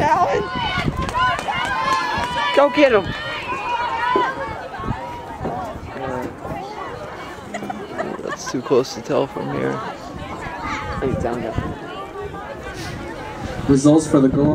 Alan. Go get him. That's too close to tell from here. Results for the girl